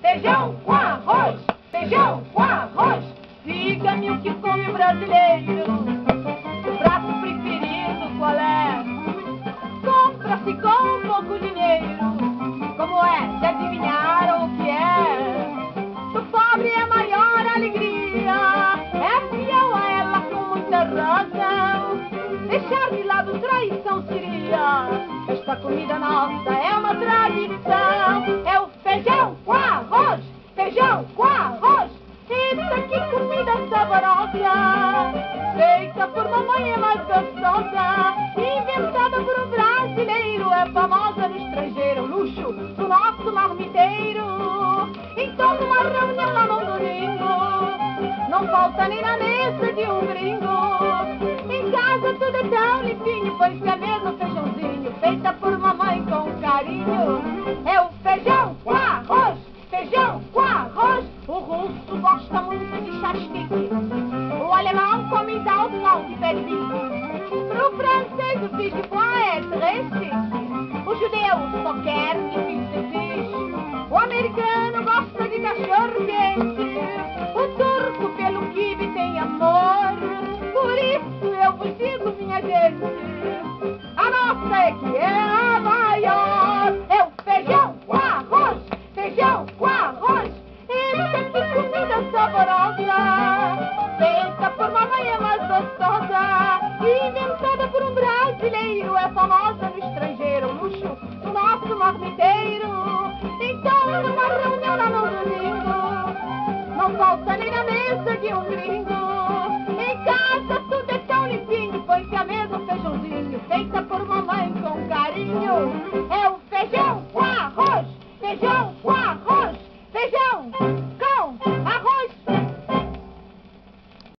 Feijão com arroz, feijão com arroz. Diga-me o que come brasileiro. Esta comida nossa é uma tradição. É o feijão com arroz, feijão com arroz. Eita, que comida saborosa. Feita por mamãe é mais gostosa. Inventada por um brasileiro. É famosa no estrangeiro. Luxo do nosso marmiteiro. Então, numa reunião lá no domingo. Não falta nem na mesa de um gringo. Em casa tudo é tão limpinho, pois que é mesmo É o feijão com arroz, feijão com arroz. O russo gosta muito de chastique. O alemão come dalton de perdiz. Pro francês o bois é très. O judeu só quer de fish fish. O americano gosta de cachorro quente. O turco pelo kibe tem amor. Por isso eu vos digo, minha gente, a nossa é mesa de um gringo. Em casa tudo é tão limpinho, que a mesa um feijãozinho, feita por mamãe